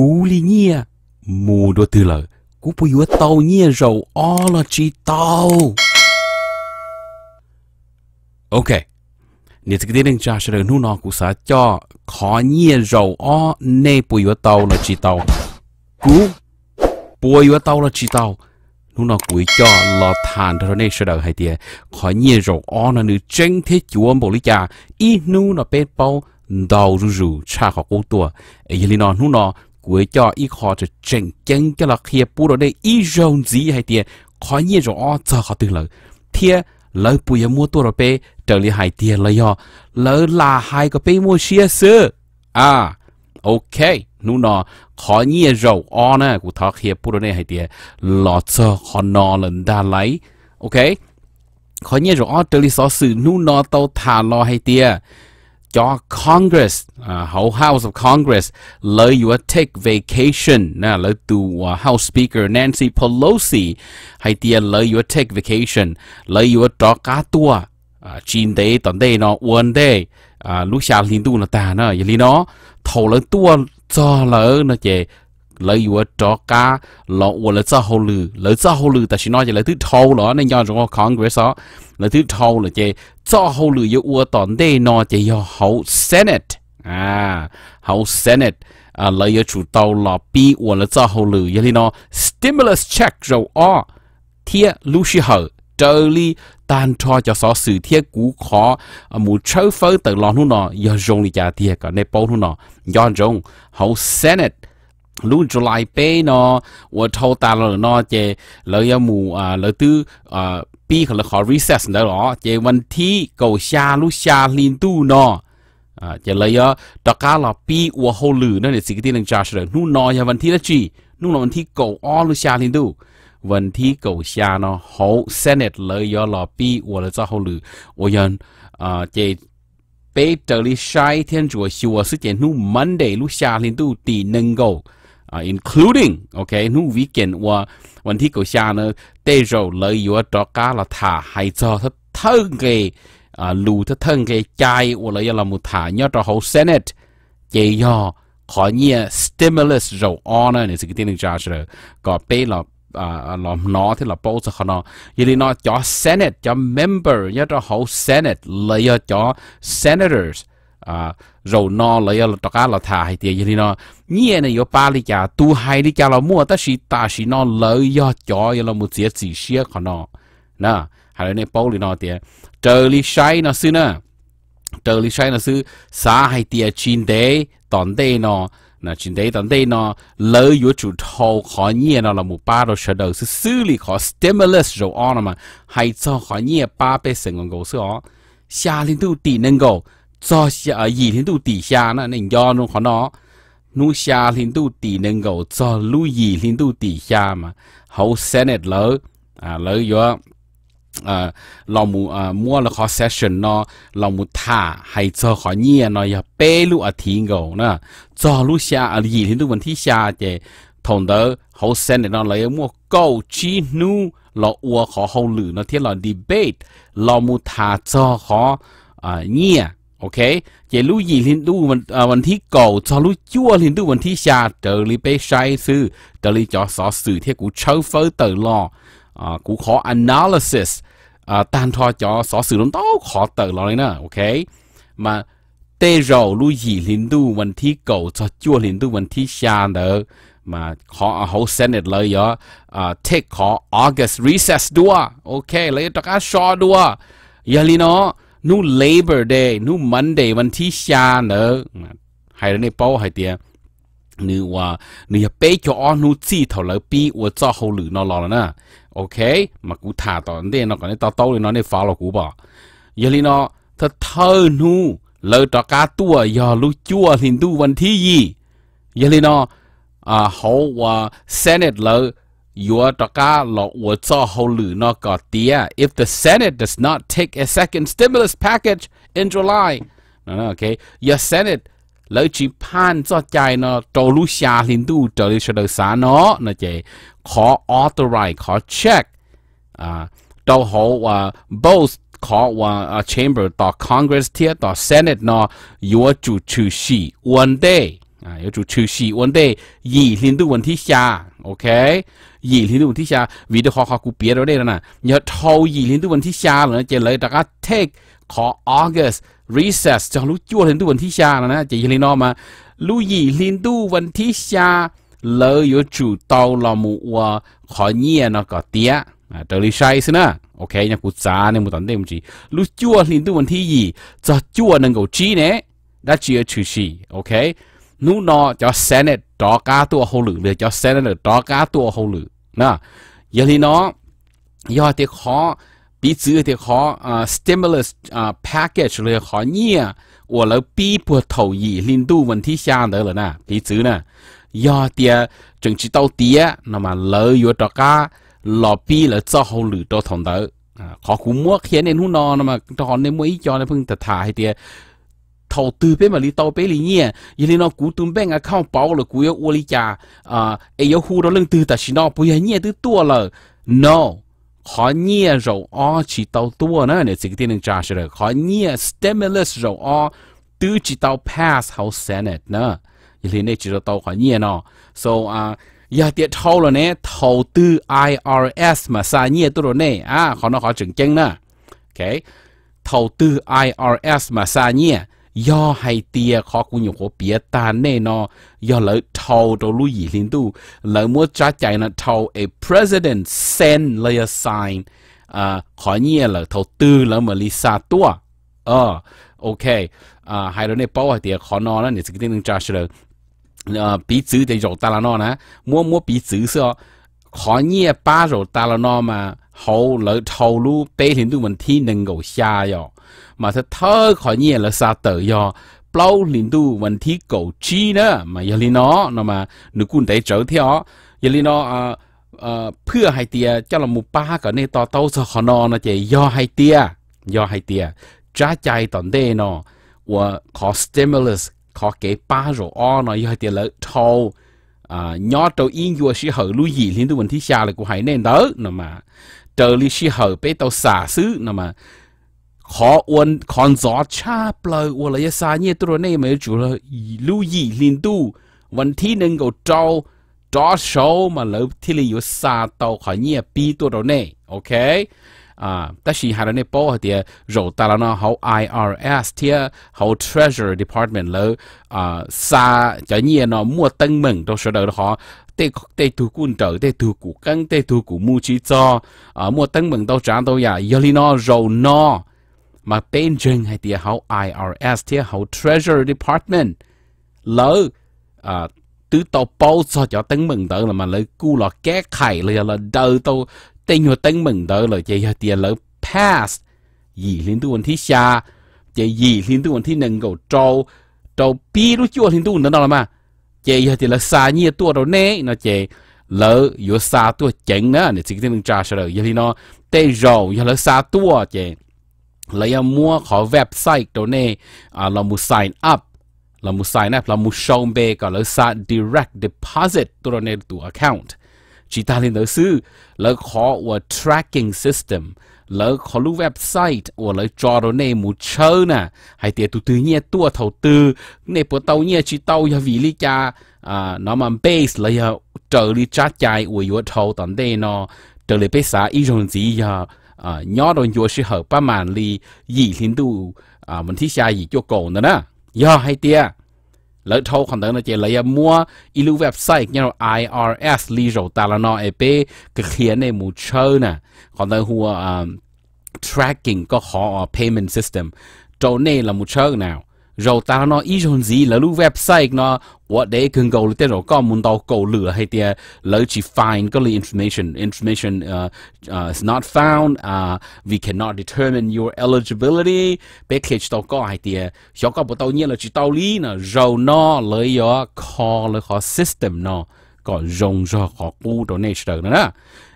cú li nhia à? mù đồ từ lờ cú bùi yếu tàu nhia à rầu o là chi tàu ok. Nếu thực cái tiếng cha sẽ được nu cú sa cho khó nhia à rầu o nê bùi yếu tàu là chi tàu cú bùi yếu tàu là chi tàu nu nó cúi cho là than đó nên sẽ được hai tiệt khỏi nhia rầu o là nữ tranh thế chúa bộ lý cha. Ít nu nó bên bao đầu rù rù, cha khó cố tua ấy lý nó nu nó của cho ít họ cho chân chân cho là khi bù đó đây ít rong gì hay tiền khó nhiên rồi ó cho họ từ lời thiê bù bùi mua tua rồi bé trở lại hai tiền lời họ. Lời là hai cái bé mua xia sư. À ok nu nó khó nhiên rồi ó nè, của thọ khi bù đó đây hai tiền lọ cho họ nó lần đa lấy. Ok, khó nhiên rồi trở lại xó sự nu nó tao thả lo hay tiền cho Congress, à, uh, whole House of Congress, lời you take vacation, na lời tu uh, à, House Speaker Nancy Pelosi, hay tia lời you take vacation, lời you cho cá tua, à, chín day, tuần day nó, one day, lúc xa liên tu nó ta nó, vậy nó, thầu lời tua cho lời nó chè, lấy vừa cho cá, lọ vừa lấy sao hồ lử lấy sao hồ lử ta chỉ nói chỉ lấy thứ thâu lọ nên nhon trong Congress đó lấy thứ thâu là chỉ cho hồ lử vừa vừa toàn đây nó chỉ do hậu Senate. À hậu Senate à lấy vừa chủ tàu lọ bi vừa lấy sao hồ lử vậy nó stimulus check rồi ó thiệt lưu sĩ hậu trợ lý tan cho cho xó sự thiết cú khó. À, Mù trâu phơ tờ lon hú nọ giờ rong đi chả thiệt cả nè bầu hú nọ do rong hậu senate ลู่จุลั July bé nó, tôi thâu ta เรา nó chơi lỡ yêu mù à lỡ tư à bi là khó recess nữa đó, chơi vấn thi cầu xa lúc xa liên tu nó. จะเลยอะตะกาลอปีอัวโฮลือนั่นเนี่ยสิ่งที่นังจ้าเสนอนู่นนอยวันที่ละจีนู่นวันที่เก่าอ้อลูชาลินดูวันที่เก่าชาเนาะเขาเซเนตเลยอ่ลอปีอัวเลยจะาโฮลือโอยันอ่าเจเปเตอร์ลิชัยเทียนจัวชัวซึ่งเจนู่นมันเดย์ลูชาลินดูตีหนึ่งเก่า uh, including okay nu weekend wa wan thi ko sha na te jo le yo to ka la tha hai cho tha thân ge lu tha thân ge chai wa le la mu tha nyo to ho senate. Che yo khó nhia stimulus rồi on này sự kiện cha rồi. Có bé là à, à là nó thì là bao giờ nó. Vậy nó cho senate cho member nhớ cho hậu senate lấy cho senators à rầu no là là tất cả là thà hay tiền gì nó. Nhẹ này yo ba lý cha tu hai lý cha là mua ta chỉ ta chỉ nó lấy do cho là một chiếc chỉ xe của nó. Nè hay là này bao lý nó tiền trời lý sai nó xí nè trời lý sai nó xí xã hay tiền chín đế tòn đế nó. Nè chín đế tòn đế nó lấy do chủ thầu khó nhẹ nó là một ba đồ sơ đồ, xí xử lý khó stimulus rồi on mà. Hay cho khó nhẹ ba bê sinh ngon gấu xí ó xa lên tu tiền ngon gấu. 够。cho khó nu cho lu mà senate à à lòng mu à mua là khó session nó lòng mu thả hay cho khó nhia nó ya bê lu ở thiên go nè cho lu xa à gì thiên tu vấn thi xa chứ thằng đó hậu senate nó lấy mua câu chi nu lo ua khó hậu lử nó thiết là debate lòng mu thả cho khó à nhia OK，这路一零度问啊问题高，这路九零度问题下，这里被筛出，这里叫啥事？贴股抽分得了啊，股考 analysis 啊，但它叫啥事拢都考得了呢？OK，嘛，得绕路一零度问题高，这九零度问题下呢，嘛考啊好 senate 了呀啊，take 考 August recess 多，OK，来大家说多，压力呢？ นู่ Labor Day นู่ Monday วันที่ชาเนอะให้ในเป้าให้เดียนี่ว่านี่เป๊ะจอ้อนู่จีเท่าไรปีว่าจะเขาหรือนอรอแล้วนะโอเคมากูถาตอนเด่นเนก่อนในตอโต้เลยนาะในฟ้าเรากูบอกอย่าลีนาะถ้าเธอนู่เลยต่อกาตัวย่ารู้จั่วหินดูวันที่ยี่อย่าลีนาะอ่าเขาว่าเซเนตเลย your taka lo wazo holu no gotia if the Senate does not take a second stimulus package in July. No, no, okay. Your Senate lo chi pan zo jai no tolu xia lin du tolu shado sa no no jay call authorize call check uh do ho uh both call one uh, chamber the congress tier the senate no your chu chu xi one day 啊，有主出席，one day 以零度问题下，OK， 二年度问题下，为咗学校股别咗呢啦，然后头二年度问题下啦，就嚟大家 take ขอ August recess จะรู้จั่ว年度问题下啦นะจะยินดีนอมารู้二年度问题下เลย有主到了มูว่าขอเนี่ยนะก็เตี้ยอ่าเดลิชัยสินะโอเคยังกูจ้าเนี่ยมูตอนเต็มจีรู้จั่ว年度问题二จะจั่ว能够จีเนี่ยได้จี要出席，OK。 nu nó cho senate đó cá tua hậu lử để cho senate đó cá tua hậu lử nè giờ thì nó do thì khó bị chữ thì khó uh, stimulus uh, package เลยkhó nhia 我了逼迫头一领导问题下得了呢，比子呢，要的政治到底，那么老有大家老逼了做好路到同头啊，ขอกูมัวเขียนในหูนอนนะมาต 投資俾咪你到俾你呢？而你攞股東俾我靠保了，股有我你家啊，也有好多人都但是呢，不要呢都多了，no。họ nhia rồi o chỉ tàu tua nữa này chỉ cái tiền trả sẽ được họ nhia stimulus rồi o tư chỉ tàu pass hậu senate nữa như này chỉ tàu họ nhia nó so à giờ tiết thâu rồi nè thầu tư IRS mà sa nhia tôi rồi nè à họ nó họ chứng chứng nè, ok thầu tư IRS mà sa nhia do hay tia khó cũng nhiều khó bia ta nè nó. Do lỡ thâu đồ lũ gì liên tu. Lỡ mua trả chạy nó thâu a president send lay a sign. À khó nhẹ lỡ thâu tư lỡ mà lisa tua. Ờ ok. À hai đứa này bảo hay tia khó nó nè nhỉ cái tiếng trả sửa à bí chữ để dầu ta là nó nè. Mua mua bí chữ sao khó nhẹ ba rồi ta là nó mà hậu lỡ thâu lũ bê liên tu mình thi nâng gầu xa rồi mà thật thơ khỏi nhẹ là xa tờ do bao liền tu vấn thi cầu chi nữa mà giờ nó nó mà nữ quân để trở theo giờ nó à, à, พื่อให้เตียเจ้าละมุป้ากับในต่อเต้าสอนอนะเจยอให้เตียยอให้เตียจ้าใจตอนเดนอว่าขอ stimulus ขอเก็บป้าโรอ้อนอยอให้เตียเลยทออ่าย่อตัวอิงยัวชิเหอลุยลิ้นตัววันที่ชาเลยกูหายแน่นเด้อนะมาเจอลิชิเหอไปตัวสาซื้อนะมา khó uốn con gió cha bờ uốn lấy xa nhẹ tôi này mới chủ là lưu ý liên tu vấn thi nên cầu trâu trò sâu mà lỡ thì là yếu xa tàu khỏi nhẹ bi tôi đó này ok à ta chỉ hai lần này bao thì rồi ta là nó hậu IRS thì hậu Treasury Department lỡ à sa. cho nhẹ nó mua tăng mừng đâu sau đó họ tê tê thu cun trở tê thu củ căng tê thu củ mu chi cho à mua tăng mừng đâu trả đâu vậy? yali nó rồi nó mà tên chân hay tia hậu IRS tia hậu Treasury Department. Lỡ à tứ tàu bao cho cho tính mừng tớ là mà lỡ cu là kế khải là là đầu tàu tên hồ tính mừng tớ là chỉ hay tia lỡ pass. Gì liên tu vấn thi xa chỉ gì liên tu vấn thi nâng cầu trâu. Trâu pi lúc chua liên tu nữa đó là mà. Chỉ hay tia là xa nhiều tua đâu nè nó chỉ lỡ yếu xa tua chỉnh á để chỉ cái mình trả sợ rồi nó tê rồi giờ lỡ xa tua chỉ là mua khó website đó nè. À, là mu sign up. Là mu sign up là mu show bê cả là direct deposit tôi đó nè tu account. Chỉ ta lên đó sư là tracking system là website và cho đó nè mu chơi nè. Hay tiệt tu tự nhiên tua thầu tư. Nè bộ tàu nhiên chỉ tàu ya vì lý cha à nó base là ya trợ lý trả chạy của yếu thầu tận đây nó. Trợ lý bê xã ý dùng gì ya À, nhỏ rồi chúa sẽ hợp ba màn lì gì thiên tu. À, mình thích xa gì cho cổ nữa nè do dạ, hay tia. Lỡ thâu còn tới nó chỉ lấy à, mua lưu website nhau IRS li rồi ta là nó EP cái khiến này mù chơi nè. Còn tới hùa tracking có họ payment system. Trâu này là mù chơi nào rồi ta nó ý chọn gì là lúc website nó. What they can go tên rồi có muốn đâu cầu lửa hay tiệt lỡ chỉ find có lý information information uh, uh, is not found uh, we cannot determine your eligibility. Package đâu có hay tiệt cho có bộ tàu nhiên là chỉ tàu lý nè. Rồi nó lấy yo call lấy khó system nó. Có dùng cho khó cú đồ này rồi nữa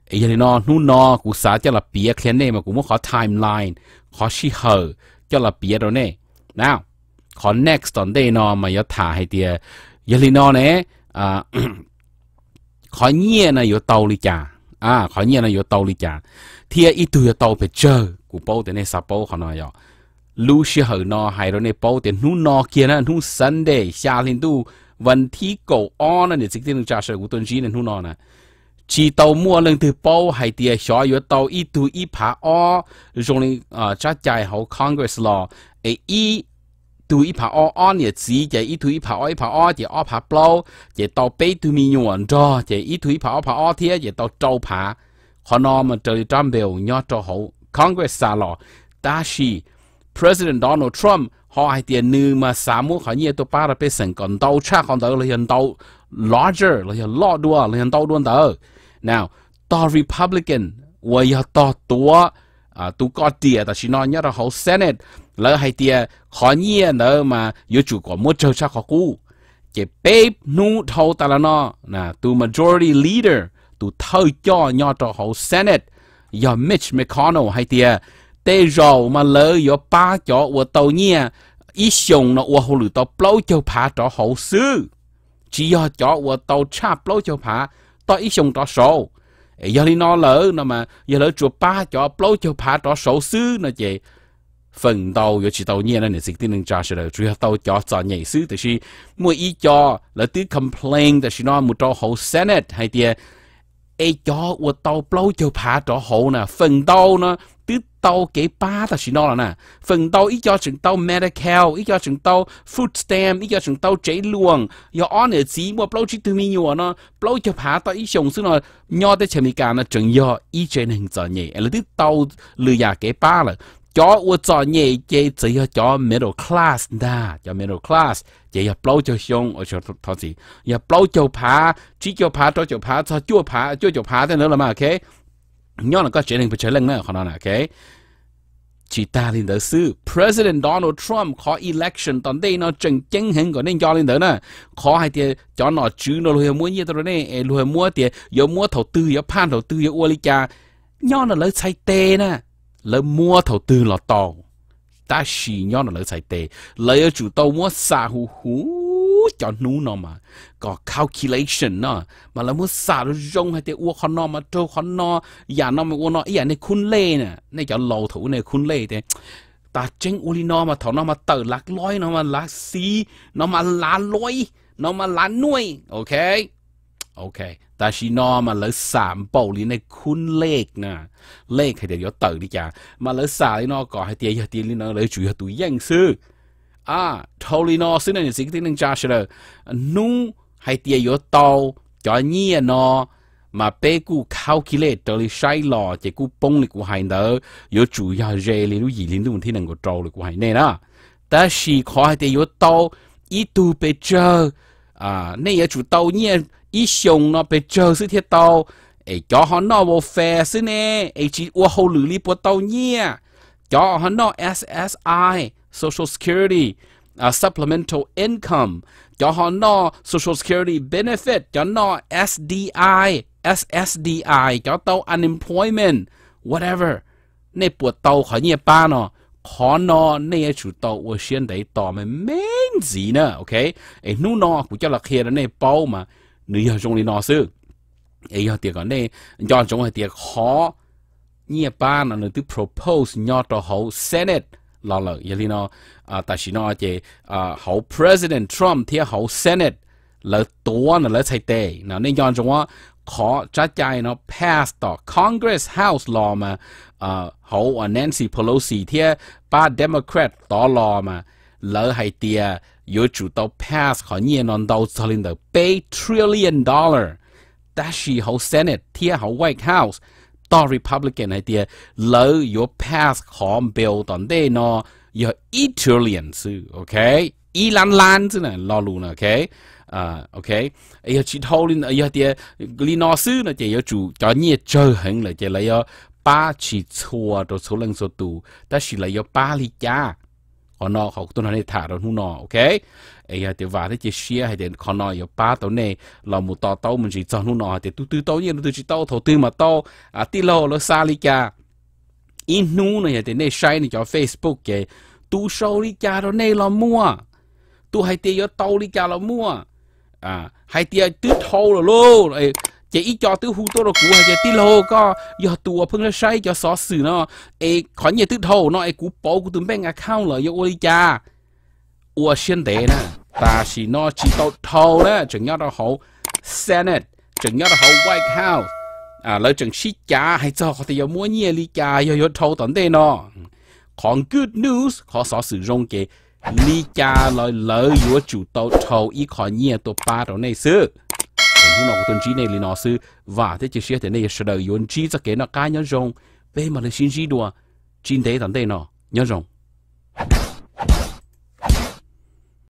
ý giờ nó nu nó cũng xả cho là bia khen này mà cũng muốn khó timeline khó xí hở cho là bia đồ này. Now connect on day nó mà yo thả hay tia. Yo li nó nè à khó nhẹ là tàu li à khó nhẹ là yo tàu li chả ít tuổi tàu phải chờ, của bao tiền này sao bao họ nói yo lưu sĩ hở nó hay rồi này bao tiền nu nó kia nè nu sunday xa lên tu. Vẫn thi cầu on nè, để dịch tiền trả sở của tuần nè nu nó nè. Chỉ tàu mua lên từ bao hay tia xóa yo tàu ít tuổi ít phá o. Rồi à chắc chạy hậu congress law. Ấy tu ipa o o ye zi je i tu ipa o ipa o je o pa blow je to pe tu mi nyon cho je i tu ipa o pa o thia je to trâu pa khó nó mà trời trăm bèo nhỏ cho hậu Congress xa lọ ta shi President Donald Trump họ hay tiền nữ mà xả mũ họ nhẹ tôi para bê sân còn đâu cha còn đâu là hiện đâu larger là hiện lo đua là hiện đâu đua đâu nào to Republican và giờ to tua à tu có tiền ta chỉ nói nhớ là hậu senate. Lỡ hay tiền khó nhia nữa mà yếu chủ có mua chơi sao khó cú. Chỉ babe nu thâu ta là nó. Là tu majority leader, tu thâu cho nhớ cho hậu senate. Do Mitch McConnell hay tiền tê rồi mà lỡ do ba chỗ của tàu nhia ít dùng nó của hậu lử tàu plau cho phá cho hậu sư chỉ do chỗ của tàu cha plau cho phá tao ít dùng tao sầu giờ đi nó lỡ nó mà. Giờ lỡ chùa ba cho lâu cho phá cho sổ sư nó chị. Phần đầu giờ chỉ đầu nhiên là nền dịch tin trả sự chủ yếu đầu cho cho nhảy sư thì là mỗi ý cho là từ complain thì nó một trò hậu senate hay tiề ai cho 我到 lâu cho phá cho hậu nè. Phần đầu nó tàu kế ba ta xin nói là nè phần tàu ít cho chúng tàu medical ít cho chúng tàu food stamp ít cho chúng tàu chế luồng. Do on ở gì mà bao chỉ từ mi nhiều à nó bao cho phá tàu ít dùng xin nó nhỏ tới chemi cả nó chừng do ít chế hình giờ nhẹ, là thứ tàu lừa nhà kế ba là cho u cho nhẹ chế chỉ cho middle class da cho middle class chế ya bao cho xong ở chỗ thọ gì. Ya bao cho phá chỉ cho phá cho cho phá cho chua phá cho cho phá thế nữa là mà ok? nhỏ là có chế linh và chế linh nữa khó nói ok? Chỉ ta lên đó sư, President Donald Trump có election tận đây nó chừng chân hình của nên cho lên đó nè. Có hai tiền cho nó chứ, nó lùi mua như tao nè. Lùi mua tiền giờ mua thầu tư giờ pan thầu tư giờ uali cha. Nhớ là lấy sai tê nè. Lấy mua thầu tư là tàu. Ta xì nhỏ là lấy sai tê. Lấy chủ tàu mua xa hú hú. จอนู้นอมาก็ calculation เนาะมาแล้วมุสาลจงให้เตอ้วขอนอมาโจขอนออย่านอมาอ้วนออย่าในคุณเล่เนี่ยในจะเหลาถูในคุณเล่เตตาเจงอุลีนอมาถอนอมาเติร์ลักร้อยนอมาลักซีนอมาล้านร้อยนอมาล้านน่วยโอเคโอเคแต่ชีนอมาเลยสามเป่าลีในคุณเลขนะเลขให้เดี๋ยวเติร์ดดีจ้ามาเลยสาลีนอก่อให้เตียยาเตียลีนอเลยจุยตุยแย่งซื้อ à thôi li nó xin anh xin cái năng cha sẽ là nu hay tiệt yếu tàu, cho nhia nó mà bé cú khâu cụ lệ tới li sai lò chỉ cú bông li của hai nở yếu chủ yếu rẻ li lu gì li lu thì năng có trâu li của hai nè đó ta chỉ khó hay tiệt yếu tàu ít tu bé chơi à nãy yếu chủ tàu nhia ít xong nó bé chơi sự thiết tàu. Ai cho họ nó vô phê xin nè ai chỉ uo hậu lử li bộ tàu nhia cho họ nó SSI Social Security uh, supplemental income. Cho họ no Social Security benefit. Cho no SDI SSDI cho tàu unemployment whatever. Nè bộ tàu khỏi nhẹ ba nó khó nó nè chủ tàu ở xuyên đấy tàu mà mến gì nữa ok? Ấy nu nó cũng cho là kia là nè bao mà. Nữ giờ trong đi nó sư. Ấy giờ tiệc à, còn nè cho trong hay tiệc khó. Nhẹ ba nó nữ tự propose nhỏ tàu hậu Senate. lo lợ giờ li nó à tại vì nó chế à hậu president Trump thì hậu senate lỡ tổ nó lỡ thay tệ nó nên nhon trong đó khó trả chạy nó pass ต่อ Congress House law มาอ่าเขา Nancy Pelosi ที่ป้า Democrat ต่อ law มาแล้วให้เตียอยู่จุดต่อ pass ขอเนี่ยนอนดาวสลินเดอร์ pay trillion dollar แต่ชีเขา Senate ที่เขา White House 到 Republican 那点，楼有 pass 行 build 当地呢，有 Italian 字，OK，伊朗兰字呢，老路呢，OK，啊，OK，哎呀，其他哩呢，有点李老师呢，就要做叫你折痕了，就来要把其错都错人所读，但是来要把你家。còn nó họ tôi nói thả rồi nó ok? Ấy à thì và thế chỉ xia, hay thì còn nó có ba tàu này là một tàu tàu mình chỉ cho nó nó thì tôi tôi tàu như tôi chỉ tàu thầu tư mà tàu à tí lô nó xa đi in nu này thì này sai này, cho Facebook kì tu sâu đi cả rồi này là mua. Tu hay thì có đi cả là mua. À hay thì cứ thâu rồi luôn chỉ cho tứ hú tôi rồi cú hay chỉ tí lô có giờ tù phun ra say cho xó xử nó. Ê, khỏi nhà tứ thầu nó ê cú bỏ cú tụm bên ngà khao là yêu ôi cha. Ua xuyên tế nè. Ta chỉ nó chỉ tàu thầu đó. Chẳng nhớ đâu hậu senate chẳng nhớ đâu hậu white house. À lỡ chẳng xí cha hay cho có thể mua nhia ly cha giờ giờ tận đây nó. Còn good news, khó xó xử rong kì ly cha lời lỡ yêu chủ tàu thầu ý khỏi nhia tổ ba đó này xưa. หูนอกตัวจีเนี่ยลีนอซื้อว่าที่จะเชื่อแต่เนี่ยเสดยวนจีจะเกณฑ์นักการยังรงเป้มาเลยชินจีดัวจีนเดย์ตันเดย์เนาะยังรง